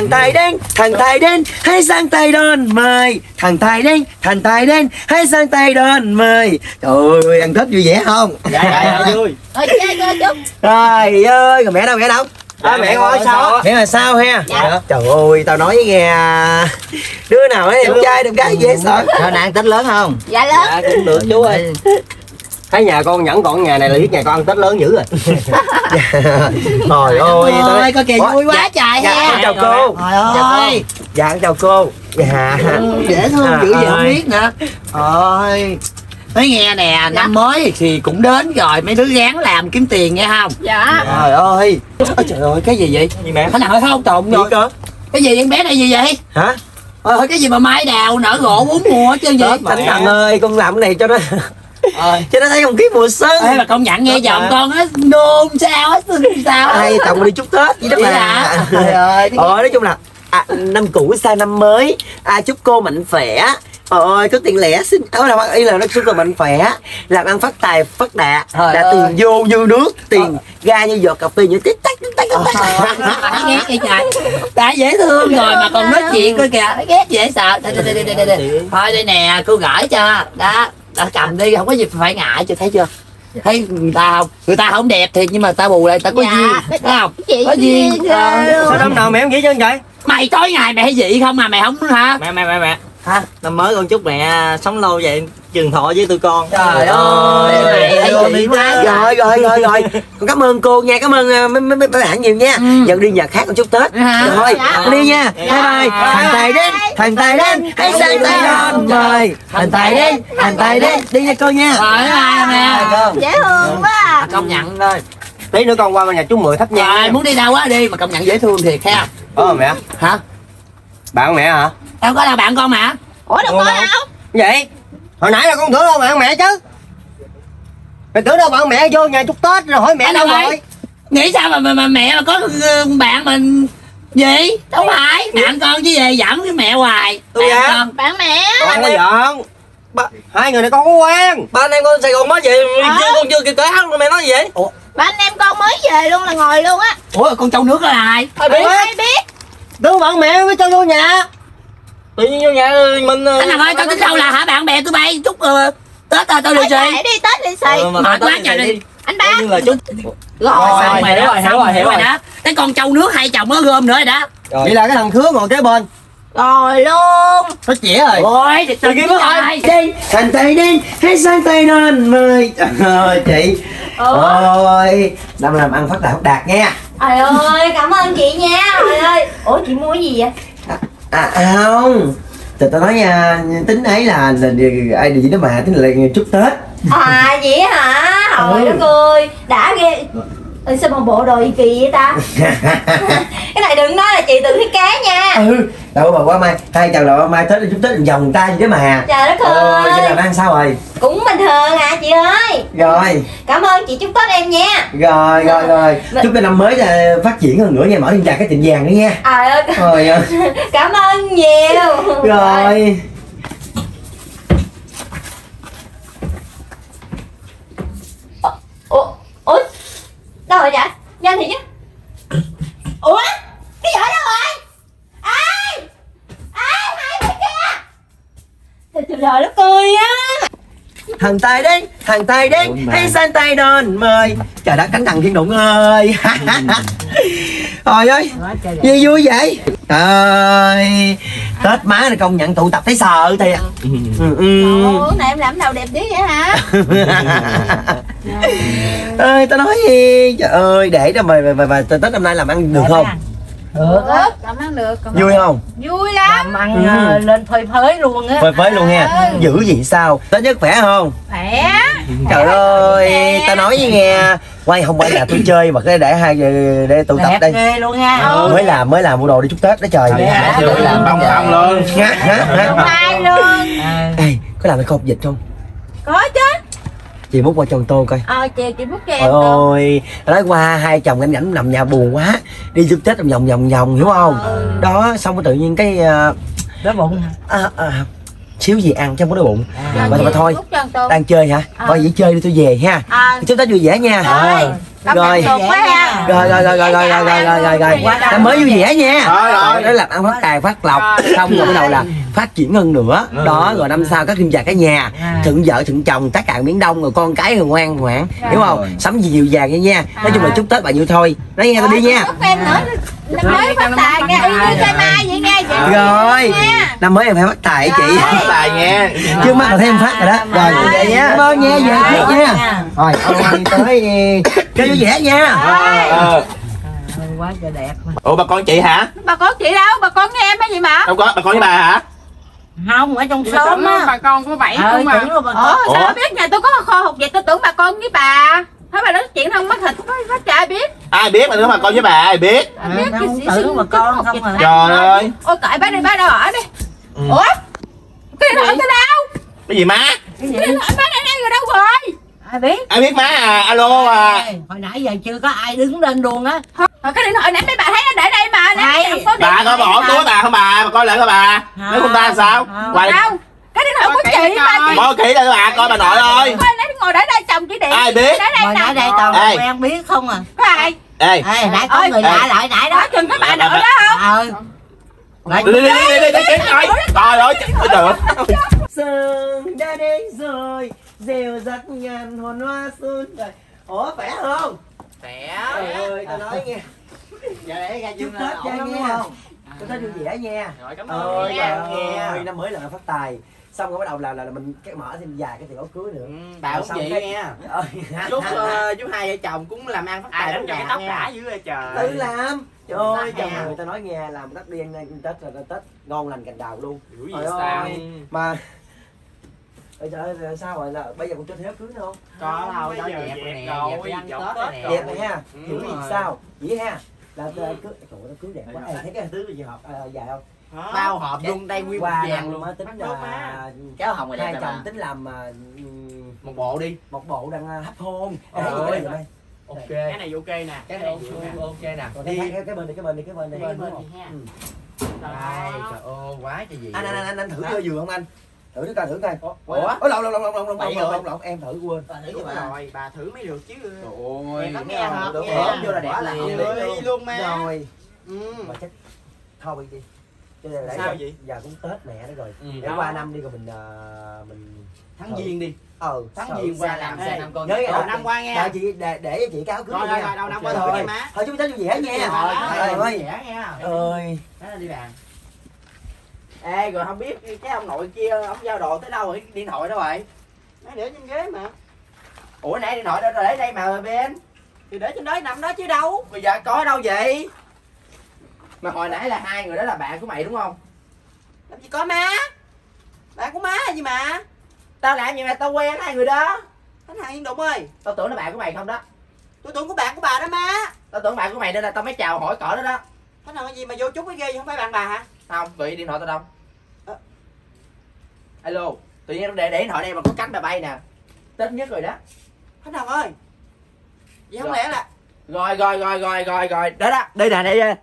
thằng tài đến thằng tài đến hãy sang tay đón mời. Thằng tài đến thằng tài đến hãy sang tay đón mời. Trời ơi ăn tết vui vẻ không? Dạ dạ vui. Rồi chơi chơi chút trời ơi còn mẹ đâu mẹ đâu? Dạ, mẹ ngồi sau á. mẹ là sao ha Dạ. trời ơi tao nói với nghe đứa nào ấy đẹp trai đẹp gái dễ sợ. Sao ăn Tết lớn không? Dạ lớn. Dạ cũng được chú ơi thấy nhà con nhẫn còn nhà này là biết nhà con ăn tết lớn dữ rồi. Trời ơi Ôi, có kìa Ủa, vui quá trời dạ, con chào cô. Trời ơi, dạ con chào cô. Dạ. Dễ thương dữ vậy không Ơi. biết nữa. Ôi, nói nghe nè, năm mới thì cũng đến rồi, mấy đứa gán làm kiếm tiền nghe không? Dạ. Trời ơi, Ôi, trời ơi, cái gì vậy? gì mẹ? Thế nào hơi không gì rồi? cơ? Cái gì vậy bé này gì vậy? hả? Ôi, cái gì mà mai đào nở gỗ bốn mùa hết trơn vậy? Thánh thần ơi con làm cái này cho nó Ơi. cho nó thấy không khí mùa xuân. Ê mà công nhận nghe giọng con á nôn sao á xinh sao ai chồng đi chúc tết vậy đó Vậy mà? Trời ơi, ờ nói chung là à, năm cũ sang năm mới. À, chúc cô mạnh khỏe. Ôi có tiền lẻ xin ở đâu ý là nó chúc cô mạnh khỏe làm ăn phát tài phát đạt ơi. tiền vô như nước tiền ra như giọt cà phê như tít tắc tít tắc tít tắc ghét cái trời. Đã dễ thương rồi mà còn nói chuyện coi kìa. Ghét dễ sợ. Thôi đây nè cô gửi cho. Đó đã cầm đi không có gì phải ngại chưa thấy chưa? Thấy người ta không người ta không đẹp thiệt nhưng mà ta bù lại ta có Dạ. duyên thấy không? Chị có duyên. Ờ. luôn. sao năm nào mẹ không vậy chứ vậy? Mày tối ngày mày hay dị không mà mày không hả? Mẹ mẹ mẹ mẹ. Hả? Năm mới con chúc mẹ sống lâu vậy trường thọ với tụi con trời ơi mày hay dị quá rồi rồi rồi rồi con cảm ơn cô nha cảm ơn à, mấy mấy mấy bạn nhiều nha Ừ. giờ đi nhà khác con chúc tết rồi Dạ. con đi nha bye bye thằng tài đến thằng tài đến hãy sang tay đón mời thằng tài đến thằng tài đến đi nha cô nha rồi ai nè Dễ thương quá à. công nhận thôi tí nữa con qua bên nhà chú mười thắp nhang rồi muốn đi đâu á đi mà công nhận dễ thương thiệt ha ờ mẹ hả bạn mẹ hả đâu có là bạn con mà Ủa đâu có đâu vậy hồi nãy là con tưởng đâu bạn mẹ chứ. Mày tưởng đâu bạn mẹ vô nhà chúc tết rồi hỏi mẹ đâu rồi. Nghĩ sao mà, mà, mà mẹ mà có ờ, bạn mình gì? Đâu phải. Bạn con chứ về dẫn với mẹ hoài. Tôi bạn dạ. con. Bạn mẹ. Con có giận ba, hai người này con có quen. Ba anh em con Sài Gòn mới về. Hả? chưa con chưa kịp cởi áo mẹ nói gì vậy? Ba anh em con mới về luôn là ngồi luôn á. Ủa con châu nước là ai? Ai biết? Ai biết? Tưởng bạn mẹ mới cho vô nhà tự nhiên vô nhà mình anh nào ơi tao tính đâu là hả bạn bè tôi bay? Chúc uh, tết tao tao gì kệ đi Tết đi xì. Ờ, mệt quá trời đi. đi. Anh ba là chú Rồi Rồi, xong hiểu đó, rồi, hiểu xong rồi, hiểu rồi. đó cái con châu nước hai chồng nó gom nữa rồi đó. Vậy là cái thằng khứa ngồi kế bên. Rồi luôn. Nó chĩa rồi. Ôi thì Tôi kiếm nó thôi. đi thành tay đến hãy sang tay mời trời ơi chị. Ôi năm làm ăn phát đạt phát đạt nha. Trời ơi cảm ơn chị nha. Trời ơi. Ủa chị mua cái gì vậy à, à không. Thì tao nói nha tính ấy là, là, ai gì đó mà tính là chúc tết. À vậy hả? Trời đất ơi Đã ghê. Ê, sao mà bộ đồ gì kỳ vậy ta? Cái này đừng nói là chị tự thiết kế nha ừ đâu mà qua mai. Hai chào đội mai tết đi chúc tết vòng người ta gì đó mà. Trời đất ờ vậy ơi. làm ăn sao rồi? Cũng bình thường à chị ơi. Rồi. Cảm ơn chị chúc Tết em nha. Rồi rồi rồi. Chúc cái năm mới là phát triển hơn nữa nha mở thêm trà cái tiệm vàng nữa nha. Trời ơi. Rồi ờ, Cảm ơn nhiều. Rồi. Ủa Ủa Đâu rồi vậy Nhanh thì chứ. Ủa Cái giỏ đâu rồi Ai Ai Ai vậy kia Trời đất ơi á. Thằng tay đến thằng tay đến hãy sang tay đón mời. Trời đất cánh thằng thiên đụng ơi. Trời ơi gì vui vậy? Trời ơi tết má này công nhận tụ tập thấy sợ thiệt. Ừ, ừ. Ủa này em làm đâu đẹp dữ vậy hả? Ơi tao nói gì trời ơi để cho mày mày mày tết năm nay làm ăn được không Được. Cảm ơn được. Cảm ơn. vui không? Vui lắm. Làm ăn ờ, lên phơi phới luôn á. Phơi phới luôn nha. Dữ gì sao? Tết nhất khỏe không? Khỏe. Trời ơi tao nói với nghe. Quay không phải là tôi chơi mà cái để hai để tụ tập đây. ghê luôn nha. Ờ, mới làm mới làm mua đồ đi chúc tết đó trời. Bông bông luôn. Hả? Mai luôn? À, ê có làm cái cột dịch không? Có chứ. Chị múc qua cho tô coi. Ờ chị chị bút cho em ơi, nói qua hai chồng anh rảnh nằm nhà buồn quá Đi chúc Tết vòng vòng vòng hiểu không? Ừ. Đó, xong rồi tự nhiên cái ờ, đói bụng à, à, Xíu gì ăn chứ không có đói bụng À. Mà, mà thôi, đang chơi hả? Ờ. Thôi vậy chơi đi tôi về ha Ờ Chúc Tết vui vẻ nha Cảm Rồi. ơn quá ha. Rồi rồi rồi rồi rồi rồi rồi rồi rồi. Rồi năm mới vui vẻ nha. Rồi, đó là ăn phát tài phát lộc. Xong rồi bắt đầu là phát triển hơn nữa. Đó rồi năm sau các kim chặt cái nhà. Thuận vợ thuận chồng tất cả miếng đông rồi con cái rồi ngoan ngoãn. Hiểu không? Sống gì dịu dàng nha nha. Nói chung là chúc tết bao nhiêu thôi. Nói nghe tôi đi nha. Chúc em nữa Năm mới phát tài nha Y như cây mai vậy nghe chị rồi năm mới em phải phát tài chị. Phát tài nha trước mắt là thấy em phát rồi đó. Rồi vậy nha. Cảm ơn nha về trước nha. rồi tới chơi vui vẻ nha. Ờ. quá trời đẹp Ủa bà con chị hả? Bà con chị đâu? Bà con nghe em hay gì mà? Đâu có, bà con với bà hả? không ở trong xóm á. bà con của bảy ờ không mà bà Ủa sao biết nhà tôi có kho hột vậy? Tôi tưởng bà con với bà Thấy bà nói chuyện không mất thịt có có chả biết? Ai biết mà nữa bà con với bà ai biết? Bà biết nó cái không sĩ tưởng sinh bà con không à. Trời ơi. Ôi cởi bác đi bác đâu ở đi. Ừ. Ủa? Cái điện thoại tôi đâu? Cái gì má? Cái điện thoại bác đây rồi đâu rồi? Ai biết? Ai biết má à? Alo à. Hồi nãy giờ chưa có ai đứng lên luôn á. Thôi, Cái điện thoại nãy mấy bà thấy nó để đây mà không điện Bà có bỏ mà. túi bà không bà? Bà coi lại coi bà. Mấy con ta sao? Không. Hoài Đâu? Cái điện thoại của chị bà coi. Coi kỹ lại bà, coi bà nội ơi ngồi để đây chồng chị điện Ai biết? Để đây hồi nãy đây toàn là quen biết không à. Ai? Ê. Ê, nãy có người lạ lại nãy Đó. Chừng có bà Bà- nội đó không? Lại Đi đi đi đi đi đi đi coi Trời ơi trời ơi Xuân đã đến rồi Rêu rắt ngàn hồn hoa xuân rồi. Ủa khỏe không? Khỏe. Trời ơi tao nói nghe. Giờ để ra Chúc dương Tết ổn nha lắm không Chúc Tết vui vẻ nha. Rồi cảm Ôi ơn. trời nha ơi năm mới là phát tài. Xong rồi bắt đầu là là, là mình cái mở thêm dài cái tiền áo cưới nữa. Ừ, bà cũng Xong vậy cái- nghe Ơi, chúc ờ, chú hai vợ chồng cũng làm ăn phát tài đánh gãy đạt tóc nha. đã dữ vậy trời. Tự làm. Trời ơi Dạ. ơi tao nói nghe làm đất điên này tết là tết ngon lành cành đào luôn. Dữ gì trời sao? ơi mà Ôi trời ơi là sao rồi là bây giờ còn chưa theo cưới nữa không? Có đâu Bây đó giờ dẹp dẹp rồi nè rồi, đi ăn tết Tết rồi. Nè rồi. đẹp ha. Ừ, hiểu gì rồi. sao? Vậy ha là cưới trời ơi nó cưới đẹp quá. thấy cái thứ gì hộp à, dài không? Bao hộp luôn đây nguyên một qua vàng luôn. mới tính là kéo hồng rồi hai chồng tính làm ừm, một bộ đi. một bộ đang à, hấp hôn. Ôi. Đây. Ok. Cái này ok nè. Cái này ok ok nè. Còn cái, cái, cái bên này cái bên này cái bên này Cái bên này ha. Ừ. đây trời ơi quá trời gì anh anh anh anh, anh thử vô giường không anh thử thử coi thử coi. Ủa? Ôi lộn lộn lộn lộn lộn lộn lộn lộn lộn em thử quên. Bà thử cho bà rồi bà thử mới được chứ. Ôi Em có nghe hợp đúng rồi vô là đẹp liền lý luôn má rồi ừ. mà chắc thôi đi. Đi Chứ là Sao giờ- vậy? giờ cũng tết mẹ đó rồi. Ừ. để qua năm đi rồi mình à, mình tháng giêng đi. Ờ tháng giêng qua làm xe năm con nhớ đầu năm qua nghe. Đợi chị để để cho chị cái áo cưới rồi rồi đầu năm qua thôi má. thôi chúng ta vui vẻ nha. Rồi, trời ơi ơi ơi đi bàn ê rồi không biết cái ông nội kia ông giao đồ tới đâu rồi? Điện thoại đâu rồi mấy để trên ghế mà. Ủa nãy điện thoại đâu? Rồi để đây mà bên. Thì để trên đó nằm đó chứ đâu. Bây giờ có ở đâu vậy? Mà hồi nãy là hai người đó là bạn của mày đúng không? Làm gì có má? Bạn của má hay gì mà? Tao làm gì mà tao quen hai người đó? Thánh yên đụng ơi. Tao tưởng là bạn của mày không đó. Tôi tưởng của bạn của bà đó má. Tao tưởng bạn của mày nên là tao mới chào hỏi cỡ đó đó. Thánh hàng cái gì mà vô chút cái ghê không phải bạn bà hả không vậy điện thoại tao đâu Ờ. alo tự nhiên để để điện thoại đây mà có cánh bà bay nè. Tết nhất rồi đó. Thánh hàng ơi. Vậy không Rồi. lẽ là rồi rồi rồi rồi rồi rồi. Đó đó đây nè đây trời.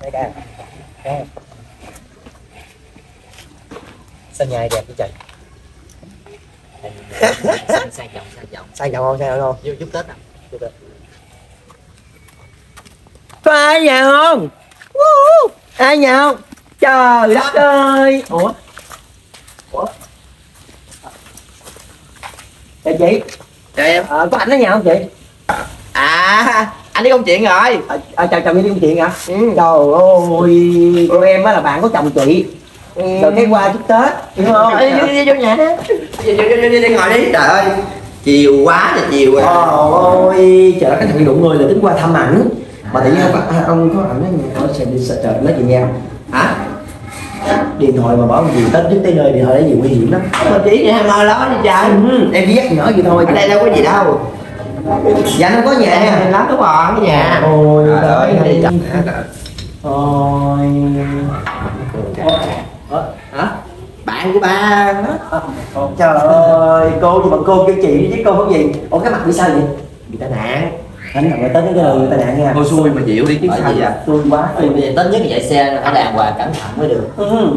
Đây kìa Kìa. sân nhà đẹp cái trời sang trọng sang trọng. Sang trọng không sang trọng không? Vô giúp tết nè có ai nhà không? Woo! Ai không? Trời đất ơi! Ủa? Ủa? Dạ chị. Trời em. Ờ, có ảnh ở nhà không chị? À anh đi công chuyện rồi. À, à, chào chồng đi công chuyện hả? Ừ. trời ơi cô em á là bạn của chồng chị. Rồi cái qua chúc tết hiểu không? Rồi, vô, vô, vô nhà. Đi vô, vô, đi ngồi đi. Trời ơi chiều quá là chiều Trời rồi ơi, trời đất cái thằng đụng người là tính qua thăm ảnh Mà tự nhiên có, à, ông có ảnh đó, hỏi xem đi sợ trời nói chuyện không? hả? Điện thoại mà bảo gì Tết đến tới nơi điện thoại là gì nguy hiểm lắm. Mà chỉ vậy mà lo đi trời. Ừ, Em chỉ nhắc nhở vậy thôi. Ở đây đâu có gì đâu. Dạ nó có nhà nhà lắm đúng không cái nhà. Ôi Trời ơi, Ôi. Hả? Bạn của ba đó. Trời ơi, cô gì mà cô kêu chị chứ cô không gì. Ủa cái mặt bị sao vậy? bị tai nạn Thằng người tới cái người tai nạn nha. Thôi xui mà chịu đi chứ sao vậy? Xui quá bây giờ tết nhất là chạy xe phải đàng hoàng cẩn thận mới được. Ừ.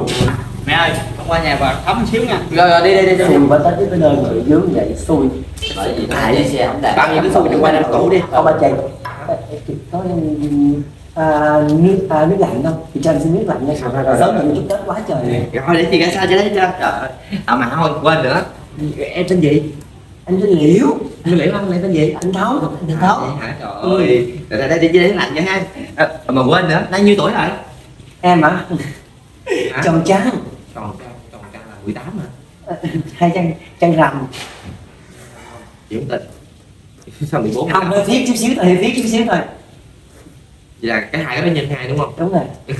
mẹ ơi con qua nhà bà thấm xíu nha. Rồi rồi đi đi đi đi. Xui quá tới cái nơi người dướng vậy xui. Bởi vì ai đi xe không đạt bạn cứ xui đừng qua làm cũ đi. Ông ba chạy. Có à, nước à, nước lạnh không? Thì cho anh xin nước lạnh nha. Sớm mình chúc tết quá trời. Rồi để chị ra sao cho đấy cho trời ơi. à mà thôi quên nữa. Em tên gì anh tên liễu. Ngươi liệu không em tên gì? Anh thấu anh thấu hả? Trời ơi. Rồi đây để chị để lạnh cho ha. À, mà quên nữa. Nay nhiêu tuổi rồi? Em hả? Tròn trắng còn còn căn là 18 mà hai chân chân rằm. Chuyển tình. Sao 14 không hơi thiết chút xíu thôi hơi thiết chút xíu thôi. Vậy là cái hai nó nhân hai đúng không? Đúng rồi.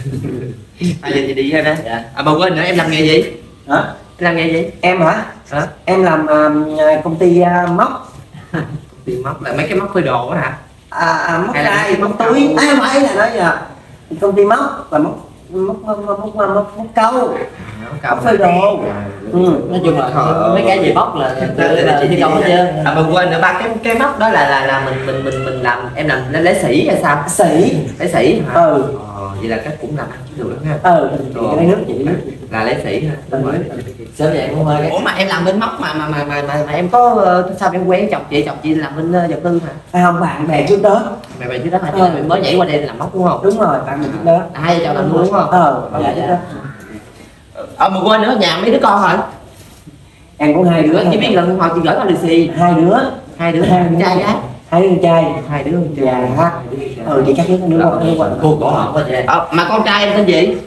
À giờ chị đi ha nè Dạ. à mà quên nữa em làm nghề gì? Hả làm nghề gì? Em hả? Hả? Em làm à, công ty à, móc. Tiền móc là mấy cái móc phơi đồ á hả? À, à, móc gai móc móc túi. à không phải là nói là công ty móc và móc móc móc móc móc, móc, móc, móc câu. Móc phơi đồ. ừ. nói chung là mấy cái gì bóc là thi đi công hết trơn à mà quên nữa ba cái cái móc đó là là là mình mình mình mình làm em làm lấy sĩ hay sao? Sĩ. Lấy sĩ hả? Ừ. Ờ, vậy là cái cũng làm ăn cũng được ha. Ừ chị lấy nước chị lấy nước. là lấy sĩ ha đúng rồi. Sớm vậy cũng hơi ủa mà em làm bên móc mà mà mà mà, mà, mà em có ờ, sao em quen chồng chị chồng chị làm bên uh, vật tư hả phải không bạn bè trước tết mày mày chứ đó hả? Ờ. mày mới nhảy qua đây làm móc đúng không? Đúng rồi bạn bè trước tết hai vợ chồng làm luôn đúng không? Ờ bạn bè trước tết ờ mà quên nữa nhà mấy đứa con rồi em có hai đứa chỉ biết lần hồi chị gửi con lì xì. Hai đứa. Hai đứa. Hai đứa. Trai gái hai đứa con trai hai đứa con trai. Dạ. Ừ chị chắc biết đứa con đứa con cô họ quá vậy ờ, mà con trai em tên gì?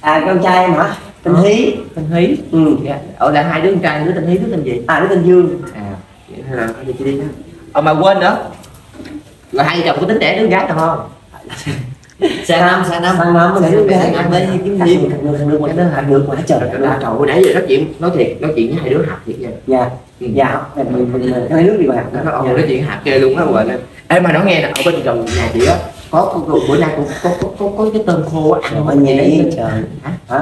À con trai em hả? Tên hí. Tên hí. Ừ. Dạ. Ở là hai đứa con trai đứa tên hí đứa tên gì? À đứa tên dương. À vậy là bây giờ chị đi ha ờ mà quên nữa. Là hai vợ chồng có tính đẻ đứa gái nào không sang năm sang năm sang năm đứa gái sang năm mới kiếm nhiều được được thằng được thằng được quá trời trời ơi nãy giờ nói chuyện nói thiệt nói chuyện với hai đứa hạt thiệt vậy dạ. Dạ mình mình mình hai đứa đi bạn nó nói chuyện hạt ghê luôn á quên em mà nói nghe nè ở bên gần nhà chị á có, có, có bữa nay cũng có có có, có cái tôm khô ăn mà không nhẹ đấy trời. Hả?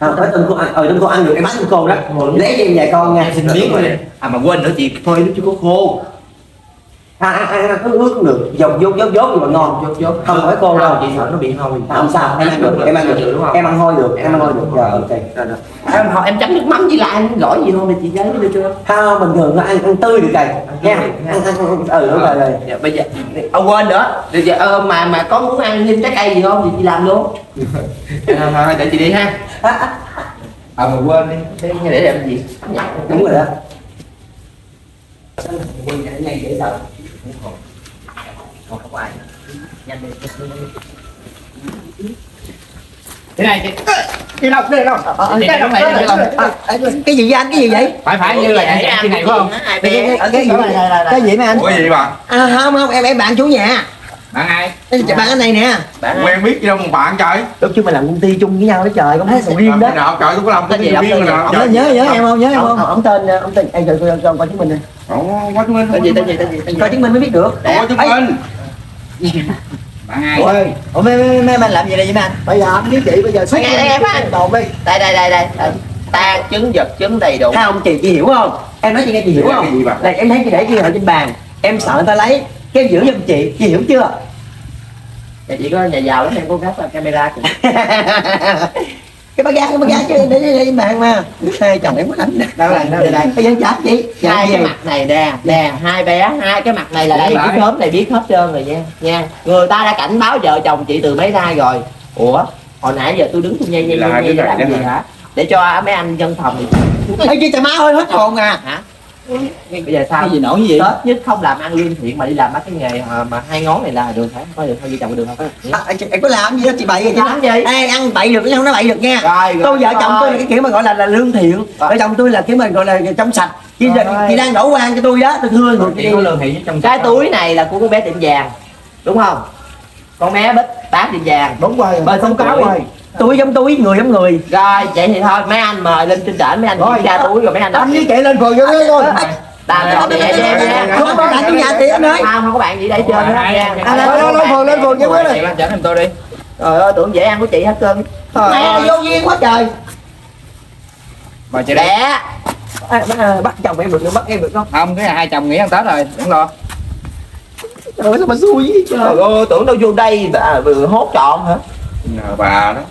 Không phải tôm cô ăn ờ tôm cô ăn được em bán tôm cô đó. Lấy em vài con nha. Xin miếng rồi. à mà quên nữa chị phơi nước chưa có khô à ăn ăn ăn cứ ướt được. Dột dốt dốt dốt nhưng mà ngon. Dốt dốt không phải khô đâu? chị sợ nó bị hôi. Không sao. Em ăn được em ăn được. đúng không? Em ăn hôi được em ăn hôi được. Rồi ok rồi rồi. Em hỏi em chấm nước mắm với lại em gỏi gì không thì chị gái được chưa? Không bình thường là ăn ăn tươi được rồi nha ừ đúng rồi rồi. Dạ, bây giờ ông quên nữa. Bây giờ ờ, mà mà có muốn ăn thêm trái cây gì không thì chị làm luôn. À, thôi để chị đi ha. À mà quên đi. Để để làm gì? Đúng rồi đó. Ngày dễ sợ không có ai nhanh đi thế này chị đi đâu đi đâu đi đâu? Cái gì vậy anh cái gì vậy phải phải như là cái này phải không cái, gì cái gì mấy anh cái gì bà? à, không không em em bạn chủ nhà Bạn ai? bạn cái này nè bạn Quen biết gì đâu mà bạn trời lúc chứ mình làm công ty chung với nhau đó trời không thấy sầu riêng đó trời lúc có làm cái gì, riêng rồi nhớ nhớ em không nhớ em không ông tên ông tên ai rồi cho con chứng minh nè Ủa, có chứng minh tên gì tên gì tên gì coi chứng minh mới biết được. Ủa chứng minh Bạn ai? ôi ủa mấy mấy mấy anh làm gì đây vậy mấy anh? Bây giờ anh với chị bây giờ Mấy ngày đây em á. đồn đi. Đây đây đây đây. Đây. tan chứng vật chứng đầy đủ. Không chị chị hiểu không? Em nói chị nghe chị hiểu không? là em thấy chị để chị ở trên bàn. Em sợ người ta lấy. Cái giữ giùm chị chị hiểu chưa? Nhà chị có nhà giàu lắm em có là camera kìa cái bác gái cái bác gái chứ để trên bàn mà hai chồng em có đánh đâu là đâu đây? Bây giờ trả chị hai cái mặt này nè nè hai bé hai cái mặt này là đây cái khóm này biết hết trơn rồi nha nha. Người ta đã cảnh báo vợ chồng chị từ mấy nay rồi. Ủa hồi nãy giờ tôi đứng tôi nhây đứa để làm gì hả? để cho mấy anh dân phòng thì Ê, chị trời má ơi hết hồn à. Hả bây giờ sao? Cái gì nổi gì Tết nhất không làm ăn lương thiện mà đi làm mấy cái nghề mà, mà hai ngón này là được hả có được hai vợ chồng được không? À, chị- em có làm gì đó chị bậy vậy Chị làm gì? Ê, ăn bậy được chứ không nói bậy được nha. Rồi rồi, tôi vợ chồng tôi là rồi. cái kiểu mà gọi là là lương thiện. Rồi. vợ chồng tôi là kiểu mà gọi là trong sạch. Chị, Rồi, rồi. chị đang đổ quan cho tôi đó tôi thưa người chị lương thiện trong cái túi này là của con bé tiệm vàng đúng không? Con bé bích bán tiệm vàng. Đúng rồi. Bên không có rồi túi giống túi người giống người. Rồi vậy thì thôi mấy anh mời lên trên trển mấy anh kiểm tra túi rồi mấy anh anh với chị lên phường cho nó thôi. Tạm tạm biệt em nha. không có bạn nhà em ơi không. Không có bạn gì đây chơi nữa À, lên- lên- lên phường, lên phường với với nó đi. chị chở em tôi đi trời ơi tưởng dễ ăn của chị hết trơn. Mẹ vô duyên quá trời. Mời chị đi. Lẹ À, bắt- chồng em được nữa bắt em được không? Không cái này hai chồng nghỉ ăn tết rồi đừng lo. Trời ơi sao mà xui vậy trời? Trời ơi tưởng đâu vô đây bà vừa hốt trọn hả nhờ bà đó.